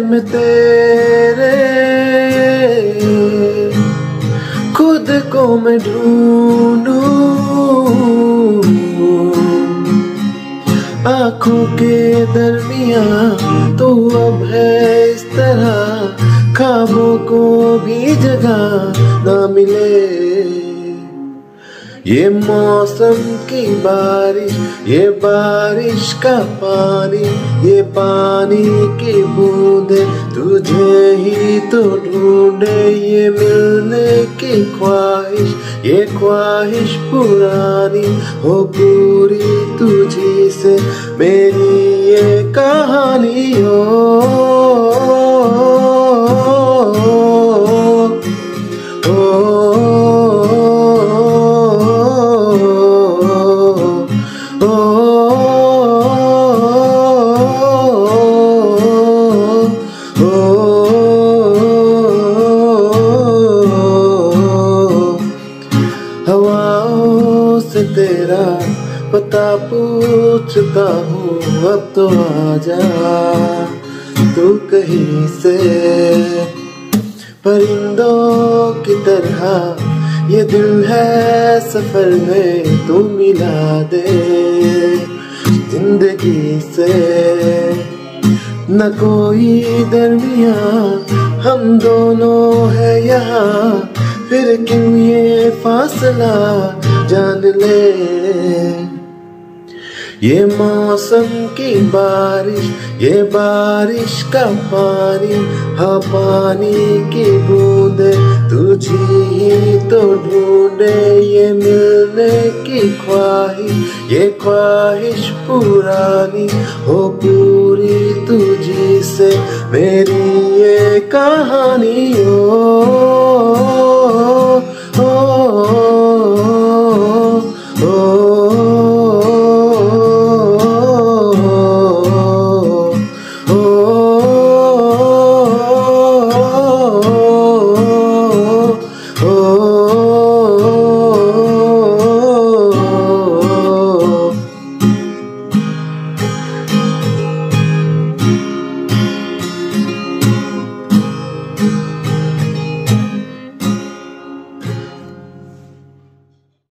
में तेरे, खुद को मैं ढूंढू। आँखों के दरमिया तो अब है इस तरह खाबों को भी जगह ना मिले। ये मौसम की बारिश, ये बारिश का पानी, ये पानी की बूंदे, तुझे ही तो ढूंढे ये मिलने की ख्वाहिश, ये ख्वाहिश पुरानी हो पूरी तुझी से, मेरी ये कहानी हो से तेरा पता पूछता हूँ, अब तो आजा। तू कहीं से? परिंदों की तरह ये दिल है सफ़र में, तू मिला दे ज़िंदगी से। न कोई दरमिया हम दोनों है यहाँ फिर क्यों ये फासला? जान ले। ये मौसम की बारिश, ये बारिश का पानी हाँ पानी की बूंदे। तुझी ही तो ढूंढे ये मिलने की ख्वाहिश, ये ख्वाहिश पुरानी हो पूरी तुझी से, मेरी ये कहानी